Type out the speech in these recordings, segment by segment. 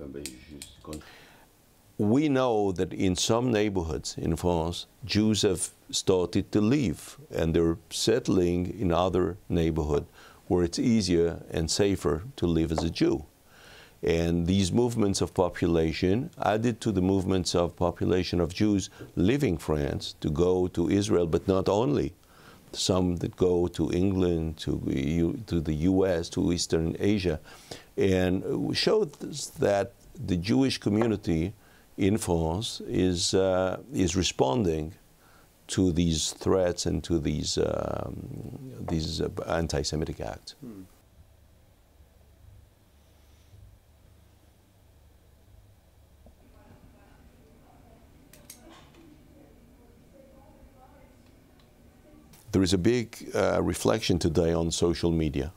euh, ben, juste We know that in some neighborhoods in France, Jews have started to leave and they're settling in other neighborhoods where it's easier and safer to live as a Jew. And these movements of population, added to the movements of population of Jews leaving France to go to Israel, but not only, some that go to England, to, to the US, to Eastern Asia, and showed that the Jewish community in France is, uh, is responding to these threats and to these, um, these uh, anti Semitic There is a big uh, reflection today on social media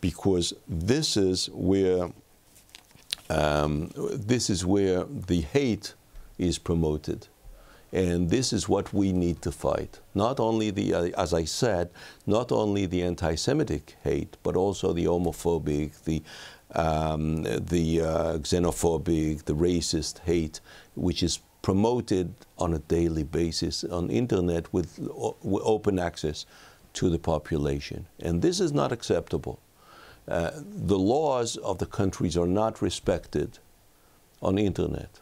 because this is where um, this is where the hate is promoted. And this is what we need to fight. Not only the, uh, as I said, not only the anti Semitic hate, but also the homophobic, the, um, the uh, xenophobic, the racist hate, which is promoted on a daily basis on internet with, with open access to the population. And this is not acceptable. Uh, the laws of the countries are not respected on internet.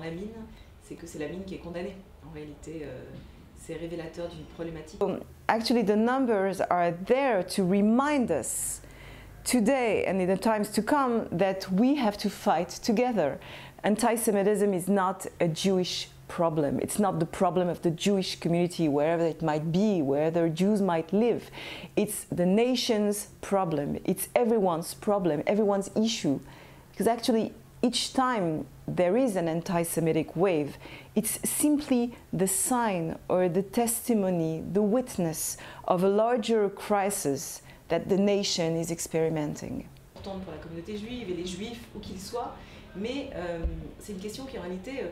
Dans la mine, c'est que c'est la mine qui est condamnée. En réalité, euh, c'est révélateur d'une problématique. Actually, the numbers are there to remind us today and in the times to come that we have to fight together. Anti Semitism is not a Jewish problem. It's not the problem of the Jewish community, wherever it might be, wherever Jews might live. It's the nation's problem. It's everyone's problem, everyone's issue. Because actually, each time there is an anti Semitic wave, it's simply the sign or the testimony, the witness of a larger crisis that the nation is experimenting. pour la communauté juive et les juifs, où qu'ils soient, mais euh, c'est une question qui en réalité euh,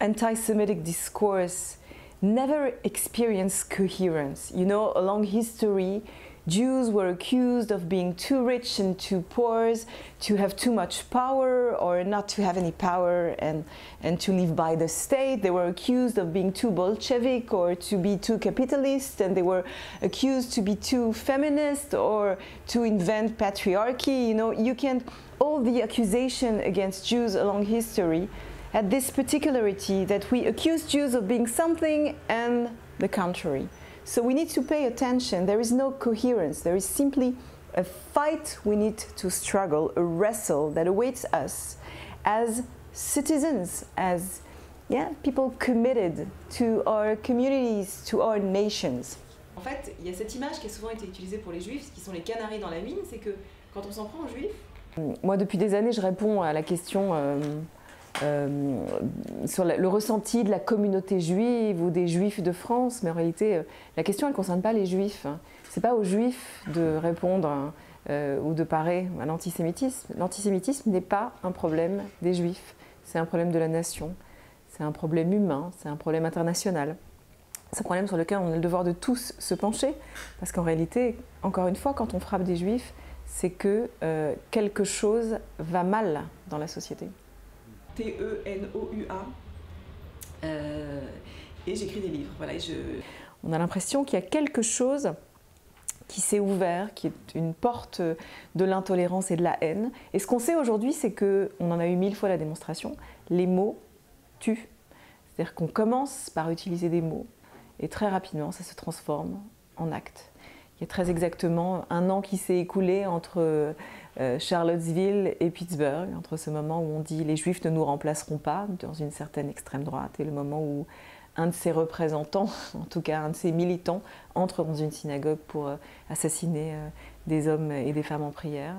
Anti Semitic discourse never experienced coherence. You know, along history, Jews were accused of being too rich and too poor, to have too much power or not to have any power and, and to live by the state. They were accused of being too Bolshevik or to be too capitalist, and they were accused to be too feminist or to invent patriarchy. You know, you can, all the accusation against Jews along history had this particularity that we accuse Jews of being something and the contrary. So we need to pay attention. There is no coherence. There is simply a fight we need to struggle, a wrestle that awaits us as citizens, as yeah, people committed to our communities, to our nations. En fait, il y a cette image qui a souvent été utilisée pour les juifs, qui sont les canaris dans la mine, c'est que quand on s'en prend aux juifs, Moi, depuis des années, je réponds à la question euh, euh, sur le ressenti de la communauté juive ou des juifs de France, mais en réalité, euh, la question, ne concerne pas les juifs. C'est pas aux juifs de répondre euh, ou de parer à l'antisémitisme. L'antisémitisme n'est pas un problème des juifs, c'est un problème de la nation, c'est un problème humain, c'est un problème international. C'est un problème sur lequel on a le devoir de tous se pencher, parce qu'en réalité, encore une fois, quand on frappe des juifs, c'est que quelque chose va mal dans la société. T-E-N-O-U-A, euh, et j'écris des livres. Voilà, On a l'impression qu'il y a quelque chose qui s'est ouvert, qui est une porte de l'intolérance et de la haine. Et ce qu'on sait aujourd'hui, c'est que, on en a eu mille fois la démonstration, les mots tuent. C'est-à-dire qu'on commence par utiliser des mots, et très rapidement, ça se transforme en actes. Il y a très exactement un an qui s'est écoulé entre euh, Charlottesville et Pittsburgh, entre ce moment où on dit les Juifs ne nous remplaceront pas, dans une certaine extrême droite, et le moment où un de ses représentants, en tout cas un de ses militants, entre dans une synagogue pour euh, assassiner euh, des hommes et des femmes en prière.